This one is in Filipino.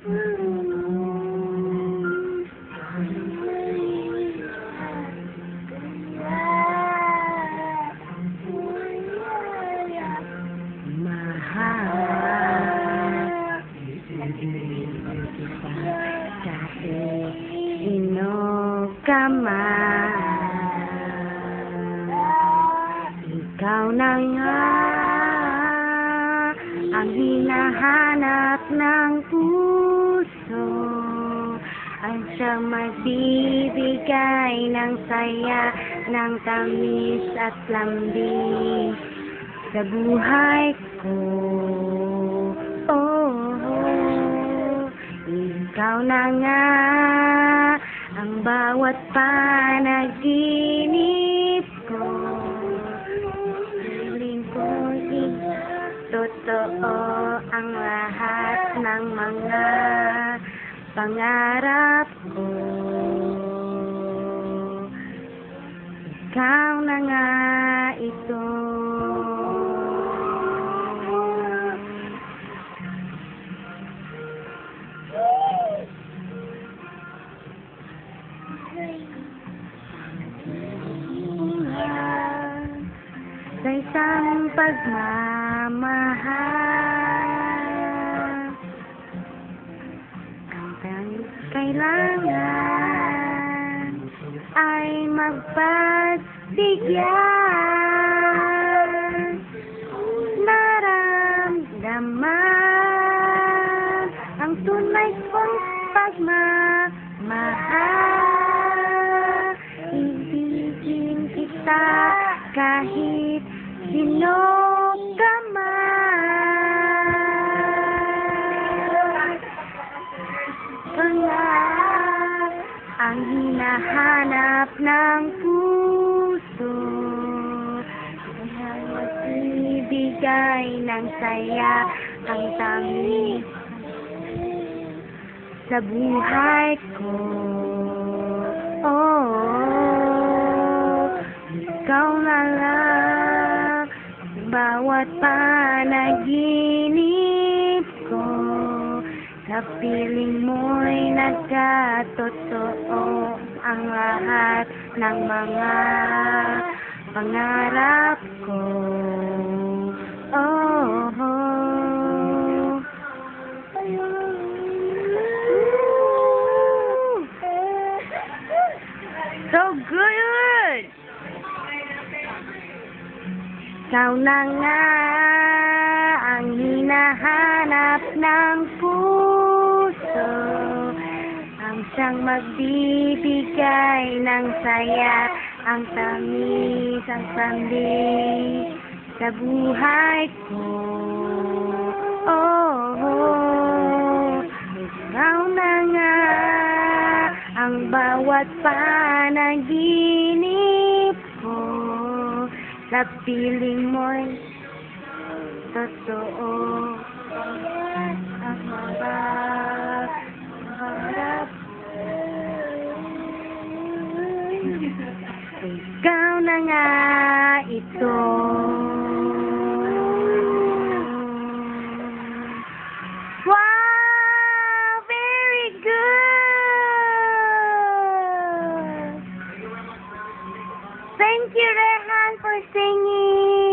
Mahal kita kahit sino ka man. Ikaw na nga ang hinahanap ng puso ang siyang magbibigay ng saya, ng tamis at lambing sa buhay ko. Oh, ikaw na nga ang bawat panaginip ko. Piling ko totoo ang lahat ng mga pangarap ko. Ikaw na nga ito. Sa isang pagmamahal kailangan Ay magpagbigyan Naramdaman Ang tunay kong pagmamahal. Ibigin kita kahit sino hinahanap ng puso ay magbibigay ng saya ang tamis sa buhay ko. Oh, ikaw na lang bawat panaginip. Sa piling mo'y nagkatotoo ang lahat ng mga pangarap ko. Oh, So good! Ikaw na nga ang hinahanap ng puso siyang magbibigay ng saya Ang tamis, ang sambing sa buhay ko. Oh, oh, ikaw na nga ang bawat panaginip ko. Sa piling mo'y totoo Ikaw na nga ito. Wow! Very good! Thank you, Rehan, for singing.